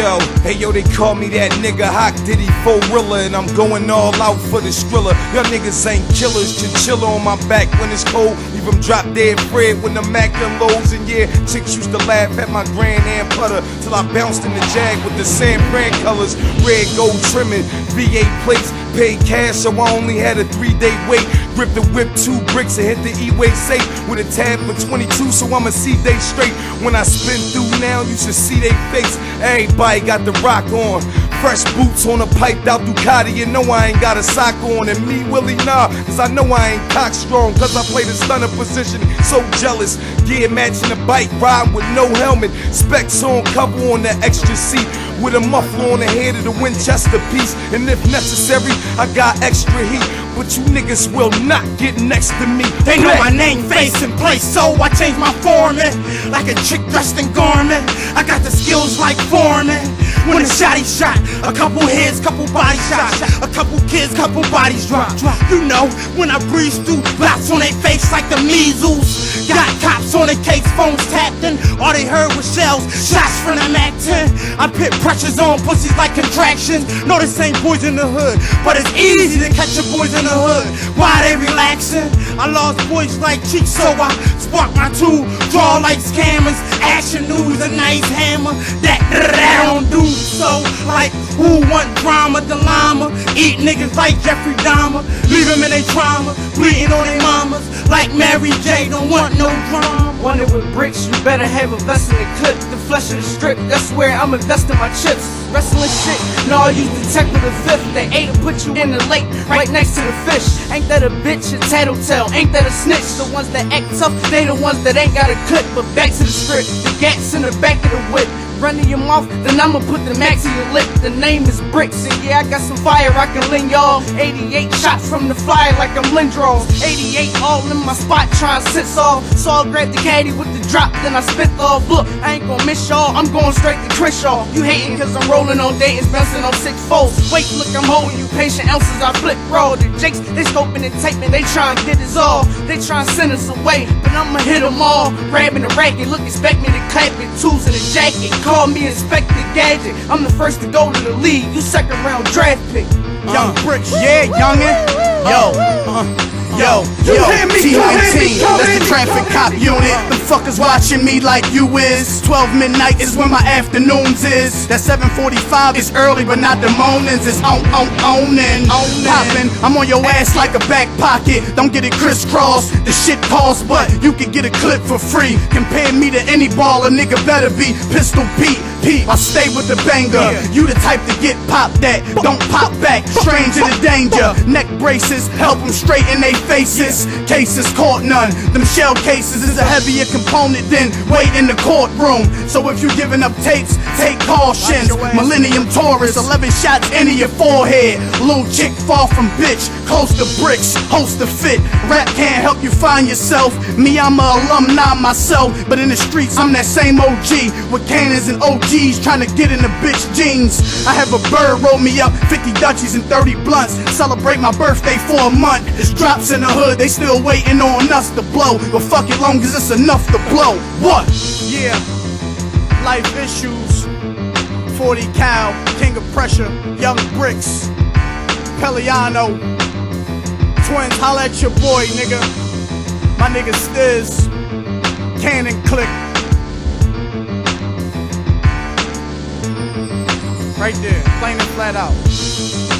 Yo, hey yo, they call me that nigga Hak Ditty Forilla, and I'm going all out for the skrilla. Y'all niggas ain't killers, chinchilla on my back when it's cold. Them drop dead Fred when the Mac unloads. And yeah, chicks used to laugh at my grand Am putter till I bounced in the jag with the same brand colors, red gold trimming, V8 plates, paid cash, so I only had a three day wait. Grip the whip, two bricks, and hit the E-way safe with a tab for 22, so I'ma see they straight. When I spin through now, you should see they face. Everybody got the rock on. Fresh boots on a piped out Ducati, you know I ain't got a sock on. And me, Willie, nah, cause I know I ain't cock strong, cause I play the stunner position. So jealous, gear matching the bike, ride with no helmet. Specs on cover on the extra seat, with a muffler on the head of the Winchester piece. And if necessary, I got extra heat. But you niggas will not get next to me. They know my name, face, and place, so I change my format like a chick dressed in garment. I got the skills like Foreman. When the shotty shot, a couple heads, couple body shots, a couple kids, couple bodies drop. You know, when I breeze through, blots on their face like the measles. Got cops on the case, phones tapped in. All they heard was shells, shots from the Mac 10. I put pressures on pussies like contractions. No, this ain't boys in the hood, but it's easy to catch the boys in the hood. Why they relaxing? I lost boys like cheeks, so I spark my two, draw like scammers. Action news, a nice hammer. That, that don't do so. Like, who want drama? The llama. Eat niggas like Jeffrey Dahmer. Leave them in their trauma. Bleeding on their mamas. Like Mary J. Don't want no drama. Better have a vest in the clip. The flesh of the strip, that's where I'm investing my chips. Wrestling shit, no, I use with the fifth. They ate to put you in the lake, right next to the fish. Ain't that a bitch, a tattletale? Ain't that a snitch? The ones that act tough, they the ones that ain't got a clip. But back to the script, the gats in the back of the whip. Running your mouth, then I'ma put the max in your lip. The name is Bricks, and yeah, I got some fire I can lend y'all. 88 shots from the fly like I'm Lindros. 88 all in my spot, trying to sit off. So I'll grab the caddy with the drop, then I spit off. Look, I ain't gonna miss y'all, I'm going straight to Crenshaw. You hating cause I'm rolling on Dayton's, bouncing on six folds. Wait, look, I'm holding you patient ounces, I flip raw. The jakes, they scoping and taping, they trying to get us all. They trying to send us away, but I'ma hit them all. Grabbing the racket, look, expect me to clap it. Tools in a jacket, call me Inspector Gadget. I'm the first to go to the league, you second round draft pick. Young Bricks, yeah, youngin'. Yo, uh, yo, yo, hear me? You hear me? T19, that's the traffic cop unit. The fuckers watching me like you is. 12 midnight is when my afternoons is. That 745 is early, but not the mornings. It's on, on, ownin', poppin'. I'm on your ass like a back pocket. Don't get it crisscross. The shit costs, but you can get a clip for free. Compare me to any baller, nigga better be Pistol Pete. I stay with the banger. You the type to get popped that. Don't pop back. Stranger to the danger. Neck braces help them straighten they faces. Cases caught none. Them shell cases is a heavier component than weight in the courtroom. So if you giving up tapes, take caution. Millennium Taurus, 11 shots into your forehead. Little chick far from bitch, close to bricks, host the fit. Rap can't help you find yourself. Me, I'm a alumni myself, but in the streets I'm that same OG with cannons and OGs trying to get in the bitch jeans. I have a bird roll me up 50 Dutchies and 30 blunts. Celebrate my birthday for a month. It's drops in the hood, they still waiting on us to blow. But fuck it, long as it's enough to blow. What? Yeah, life issues. 40 cal, king of pressure, young bricks, Peliano, twins, holla at your boy, nigga. My nigga Stiz, Cannon Click. Right there, plain and flat out.